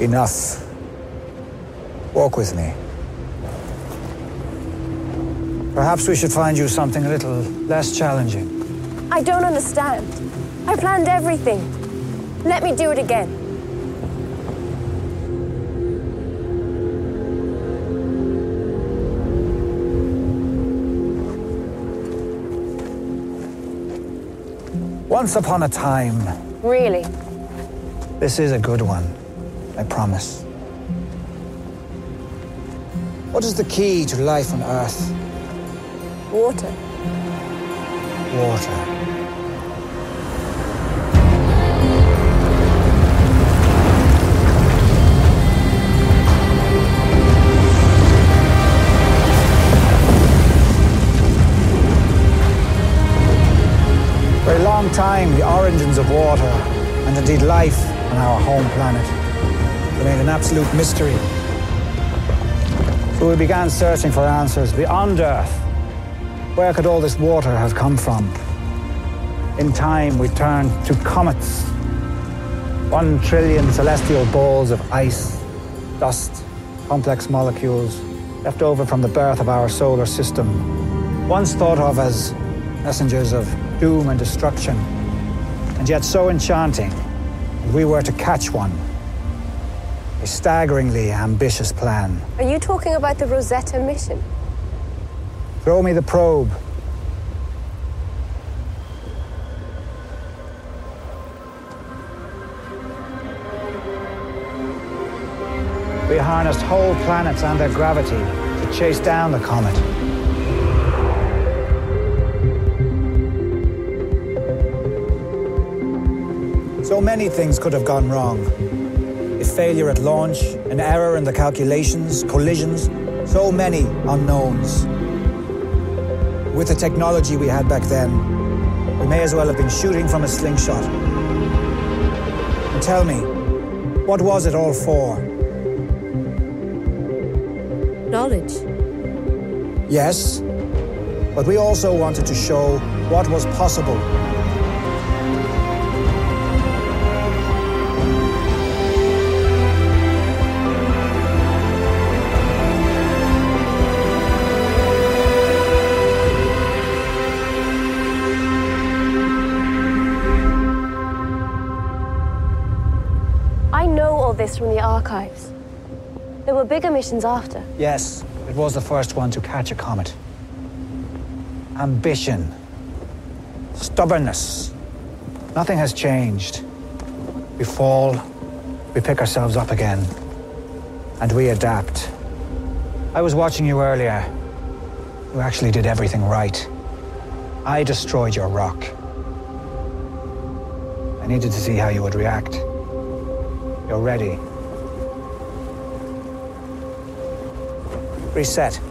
Enough. Walk with me. Perhaps we should find you something a little less challenging. I don't understand. I planned everything. Let me do it again. Once upon a time. Really? This is a good one, I promise. What is the key to life on Earth? Water. Water. For a long time, the origins of water, and indeed life on our home planet, remained an absolute mystery. So we began searching for answers beyond Earth. Where could all this water have come from? In time, we turned to comets. One trillion celestial balls of ice, dust, complex molecules left over from the birth of our solar system. Once thought of as messengers of doom and destruction, and yet so enchanting if we were to catch one. A staggeringly ambitious plan. Are you talking about the Rosetta mission? Throw me the probe. We harnessed whole planets and their gravity to chase down the comet. So many things could have gone wrong. A failure at launch, an error in the calculations, collisions, so many unknowns. With the technology we had back then, we may as well have been shooting from a slingshot. And tell me, what was it all for? Knowledge. Yes, but we also wanted to show what was possible. All this from the archives. There were bigger missions after. Yes, it was the first one to catch a comet. Ambition. Stubbornness. Nothing has changed. We fall, we pick ourselves up again, and we adapt. I was watching you earlier. You actually did everything right. I destroyed your rock. I needed to see how you would react. You're ready. Reset.